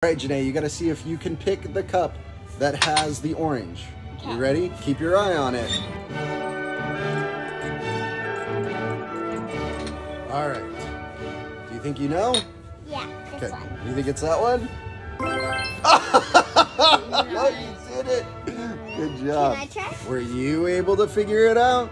All right, Janae, you got to see if you can pick the cup that has the orange. Okay. You ready? Keep your eye on it. All right. Do you think you know? Yeah, this Okay. one. You think it's that one? you did it. Good job. Can I try? Were you able to figure it out?